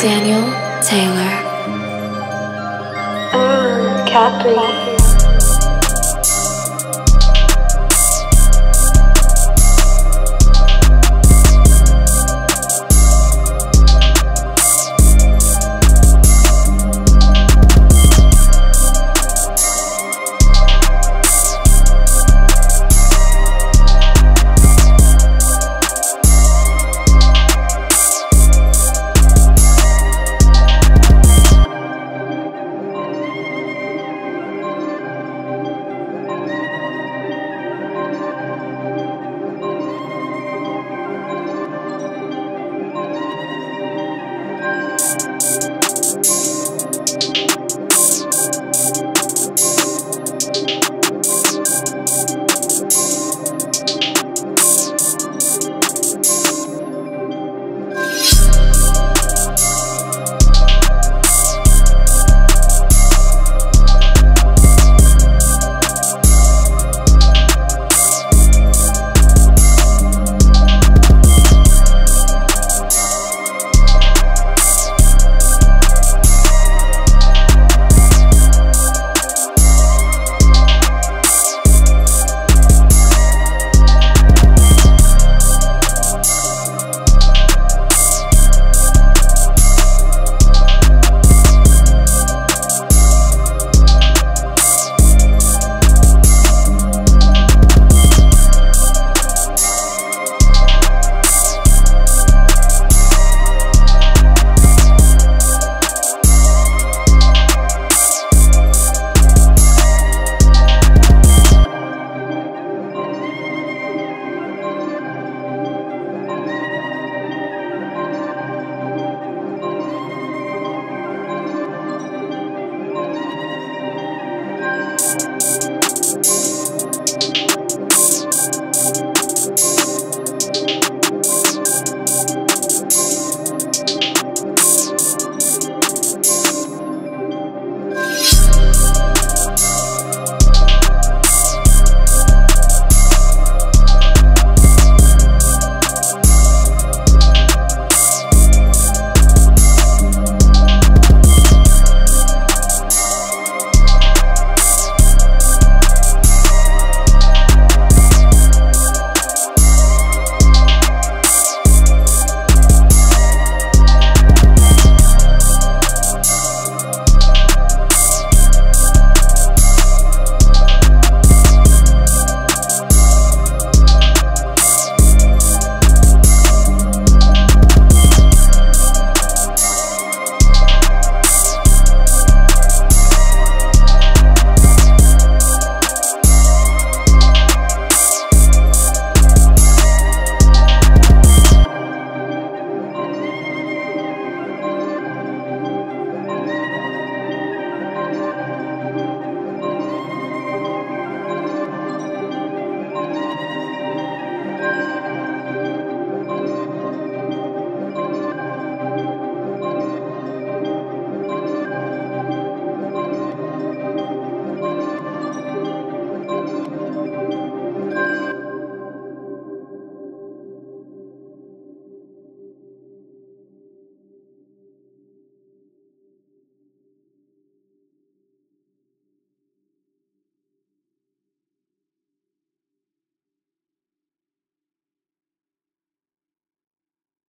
Daniel Taylor. Mm, ah, Capri.